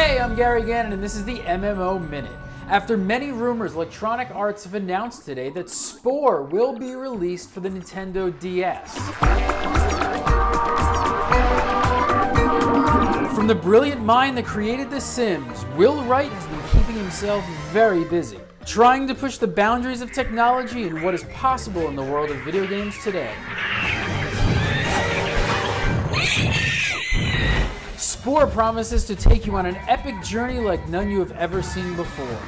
Hey, I'm Gary Gannon, and this is the MMO Minute. After many rumors, Electronic Arts have announced today that Spore will be released for the Nintendo DS. From the brilliant mind that created The Sims, Will Wright has been keeping himself very busy, trying to push the boundaries of technology and what is possible in the world of video games today. Spore promises to take you on an epic journey like none you have ever seen before.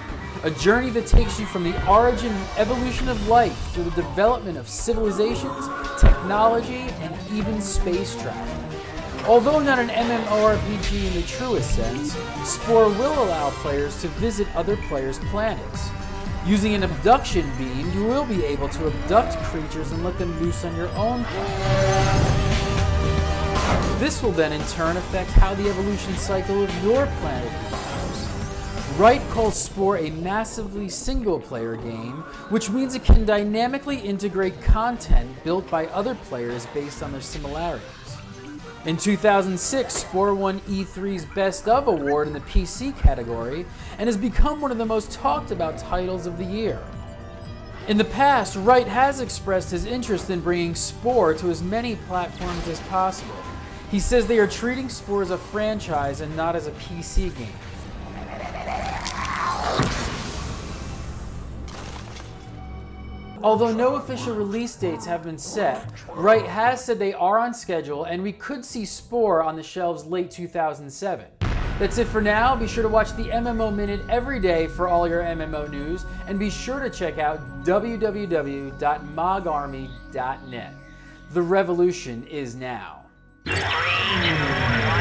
A journey that takes you from the origin and evolution of life through the development of civilizations, technology, and even space travel. Although not an MMORPG in the truest sense, Spore will allow players to visit other players' planets. Using an abduction beam, you will be able to abduct creatures and let them loose on your own planet. This will then in turn affect how the evolution cycle of your planet evolves. Wright calls Spore a massively single-player game, which means it can dynamically integrate content built by other players based on their similarities. In 2006, Spore won E3's Best of award in the PC category and has become one of the most talked about titles of the year. In the past, Wright has expressed his interest in bringing Spore to as many platforms as possible. He says they are treating Spore as a franchise and not as a PC game. Although no official release dates have been set, Wright has said they are on schedule and we could see Spore on the shelves late 2007. That's it for now. Be sure to watch the MMO Minute every day for all your MMO news, and be sure to check out www.mogarmy.net. The revolution is now. Three, two, one.